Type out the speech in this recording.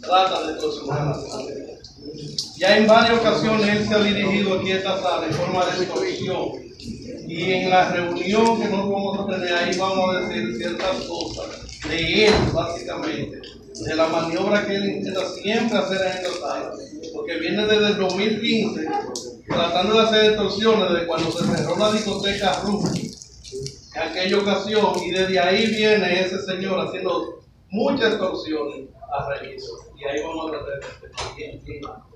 trata de extorsionar a la gente. Ya en varias ocasiones él se ha dirigido aquí a esta sala en forma de extorsión. Y en la reunión que nosotros vamos a tener ahí vamos a decir ciertas cosas de él, básicamente, de la maniobra que él intenta siempre hacer en esta sala. Porque viene desde el 2015 tratando de hacer extorsiones desde cuando se cerró la discoteca Rookie en aquella ocasión y desde ahí viene ese señor haciendo muchas extorsiones a registro. Y ahí vamos a tratar de este tema.